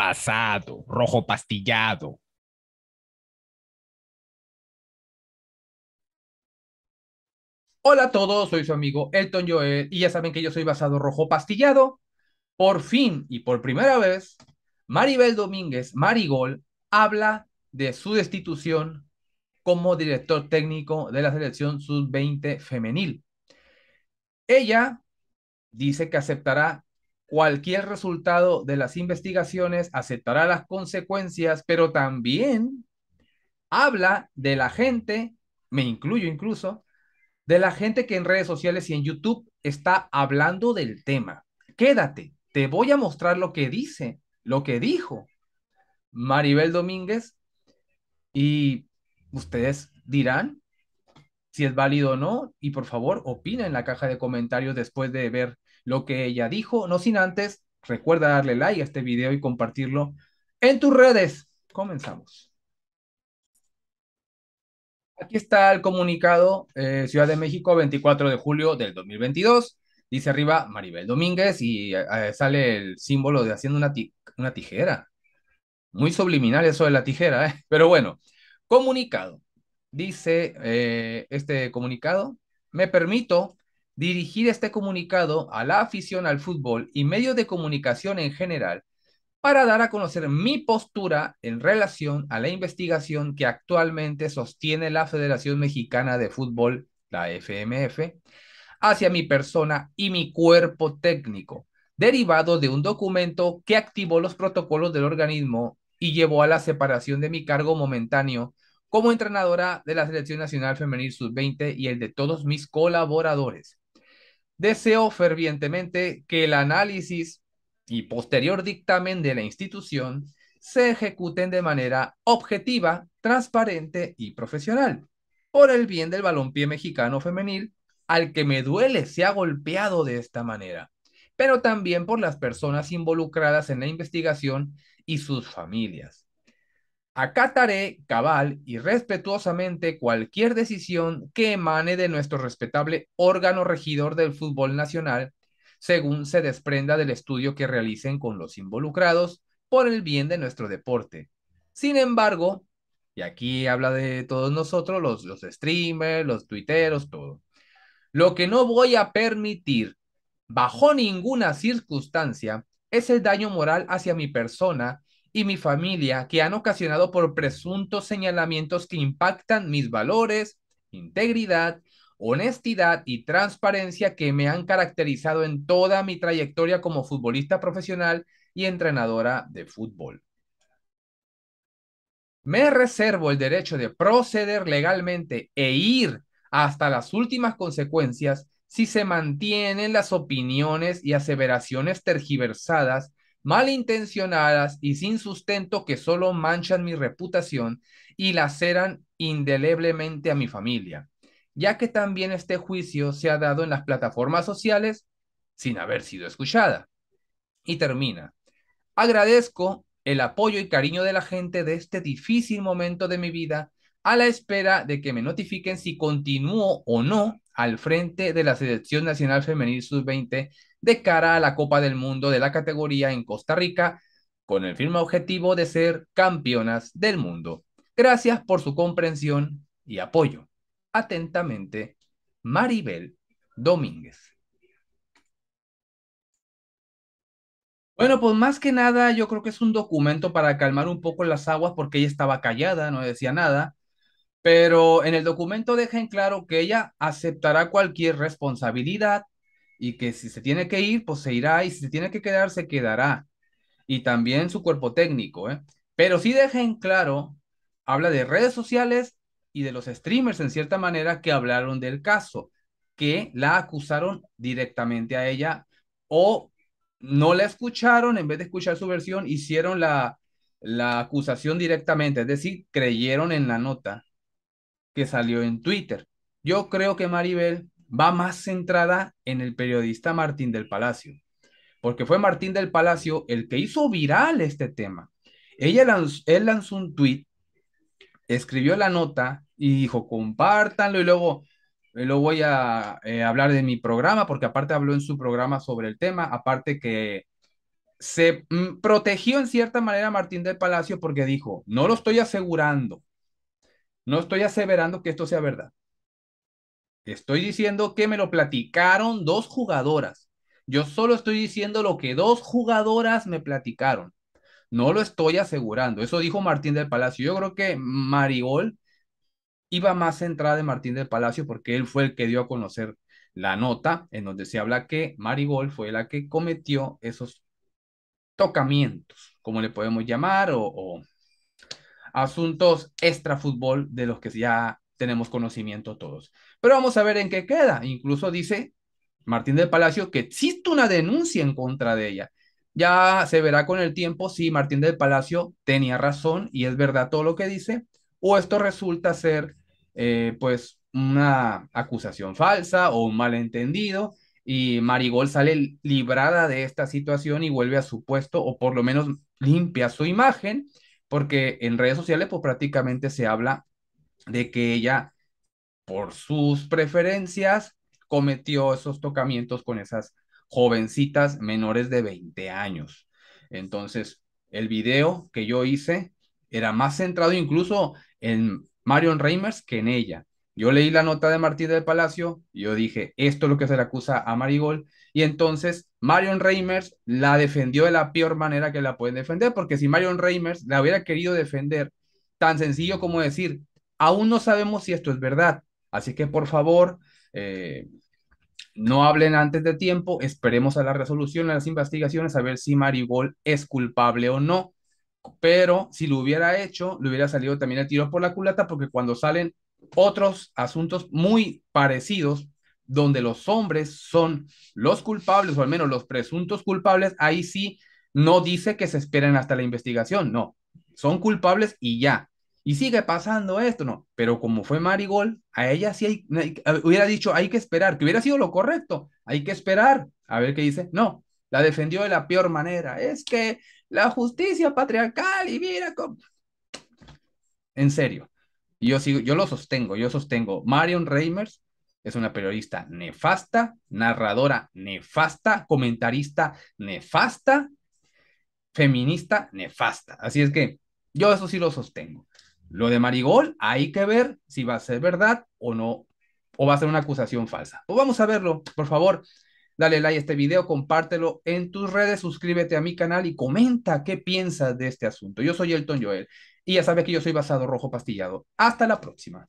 pasado, rojo pastillado. Hola a todos, soy su amigo Elton Joel y ya saben que yo soy basado rojo pastillado. Por fin y por primera vez, Maribel Domínguez, Marigol, habla de su destitución como director técnico de la selección sub-20 femenil. Ella dice que aceptará cualquier resultado de las investigaciones, aceptará las consecuencias, pero también habla de la gente, me incluyo incluso, de la gente que en redes sociales y en YouTube está hablando del tema. Quédate, te voy a mostrar lo que dice, lo que dijo Maribel Domínguez y ustedes dirán si es válido o no y por favor opina en la caja de comentarios después de ver lo que ella dijo, no sin antes, recuerda darle like a este video y compartirlo en tus redes. Comenzamos. Aquí está el comunicado eh, Ciudad de México, 24 de julio del 2022. Dice arriba Maribel Domínguez y eh, sale el símbolo de haciendo una, una tijera. Muy subliminal eso de la tijera, ¿eh? Pero bueno, comunicado. Dice eh, este comunicado, me permito dirigir este comunicado a la afición al fútbol y medios de comunicación en general para dar a conocer mi postura en relación a la investigación que actualmente sostiene la Federación Mexicana de Fútbol, la FMF, hacia mi persona y mi cuerpo técnico, derivado de un documento que activó los protocolos del organismo y llevó a la separación de mi cargo momentáneo como entrenadora de la Selección Nacional Femenil Sub-20 y el de todos mis colaboradores. Deseo fervientemente que el análisis y posterior dictamen de la institución se ejecuten de manera objetiva, transparente y profesional, por el bien del balompié mexicano femenil, al que me duele se ha golpeado de esta manera, pero también por las personas involucradas en la investigación y sus familias. Acataré cabal y respetuosamente cualquier decisión que emane de nuestro respetable órgano regidor del fútbol nacional, según se desprenda del estudio que realicen con los involucrados por el bien de nuestro deporte. Sin embargo, y aquí habla de todos nosotros, los, los streamers, los tuiteros, todo. Lo que no voy a permitir, bajo ninguna circunstancia, es el daño moral hacia mi persona y mi familia que han ocasionado por presuntos señalamientos que impactan mis valores, integridad, honestidad y transparencia que me han caracterizado en toda mi trayectoria como futbolista profesional y entrenadora de fútbol. Me reservo el derecho de proceder legalmente e ir hasta las últimas consecuencias si se mantienen las opiniones y aseveraciones tergiversadas malintencionadas y sin sustento que solo manchan mi reputación y laceran indeleblemente a mi familia, ya que también este juicio se ha dado en las plataformas sociales sin haber sido escuchada. Y termina. Agradezco el apoyo y cariño de la gente de este difícil momento de mi vida a la espera de que me notifiquen si continúo o no al frente de la Selección Nacional Femenil Sub-20 de cara a la Copa del Mundo de la categoría en Costa Rica, con el firme objetivo de ser campeonas del mundo. Gracias por su comprensión y apoyo. Atentamente, Maribel Domínguez. Bueno, pues más que nada yo creo que es un documento para calmar un poco las aguas porque ella estaba callada, no decía nada, pero en el documento deja en claro que ella aceptará cualquier responsabilidad y que si se tiene que ir, pues se irá y si se tiene que quedar, se quedará. Y también su cuerpo técnico, ¿eh? Pero sí deja en claro, habla de redes sociales y de los streamers en cierta manera que hablaron del caso, que la acusaron directamente a ella o no la escucharon, en vez de escuchar su versión, hicieron la, la acusación directamente, es decir, creyeron en la nota que salió en Twitter. Yo creo que Maribel va más centrada en el periodista Martín del Palacio, porque fue Martín del Palacio el que hizo viral este tema. Ella lanzó, él lanzó un tweet, escribió la nota y dijo, compártanlo y luego lo voy a eh, hablar de mi programa, porque aparte habló en su programa sobre el tema, aparte que se mm, protegió en cierta manera Martín del Palacio porque dijo, no lo estoy asegurando, no estoy aseverando que esto sea verdad. Estoy diciendo que me lo platicaron dos jugadoras. Yo solo estoy diciendo lo que dos jugadoras me platicaron. No lo estoy asegurando. Eso dijo Martín del Palacio. Yo creo que Marigol iba más centrada en Martín del Palacio porque él fue el que dio a conocer la nota en donde se habla que Marigol fue la que cometió esos tocamientos, como le podemos llamar, o asuntos extra fútbol de los que ya tenemos conocimiento todos. Pero vamos a ver en qué queda. Incluso dice Martín del Palacio que existe una denuncia en contra de ella. Ya se verá con el tiempo si Martín del Palacio tenía razón y es verdad todo lo que dice, o esto resulta ser eh, pues una acusación falsa o un malentendido y Marigol sale librada de esta situación y vuelve a su puesto o por lo menos limpia su imagen porque en redes sociales pues prácticamente se habla de que ella por sus preferencias cometió esos tocamientos con esas jovencitas menores de 20 años. Entonces, el video que yo hice era más centrado incluso en Marion Reimers que en ella. Yo leí la nota de Martín del Palacio, yo dije, esto es lo que se le acusa a Marigol, y entonces Marion Reimers la defendió de la peor manera que la pueden defender, porque si Marion Reimers la hubiera querido defender, tan sencillo como decir, aún no sabemos si esto es verdad, así que por favor, eh, no hablen antes de tiempo, esperemos a la resolución de las investigaciones a ver si Marigol es culpable o no. Pero si lo hubiera hecho, le hubiera salido también el tiro por la culata, porque cuando salen otros asuntos muy parecidos, donde los hombres son los culpables, o al menos los presuntos culpables, ahí sí no dice que se esperen hasta la investigación, no, son culpables y ya. Y sigue pasando esto, ¿no? Pero como fue Marigol, a ella sí hay, hubiera dicho, hay que esperar, que hubiera sido lo correcto, hay que esperar, a ver qué dice. No, la defendió de la peor manera. Es que la justicia patriarcal y mira cómo... En serio, yo sigo, yo lo sostengo, yo sostengo. Marion Reimers es una periodista nefasta, narradora nefasta, comentarista nefasta, feminista nefasta. Así es que yo eso sí lo sostengo. Lo de Marigol, hay que ver si va a ser verdad o no, o va a ser una acusación falsa. Pues vamos a verlo, por favor. Dale like a este video, compártelo en tus redes, suscríbete a mi canal y comenta qué piensas de este asunto. Yo soy Elton Joel y ya sabes que yo soy basado rojo pastillado. Hasta la próxima.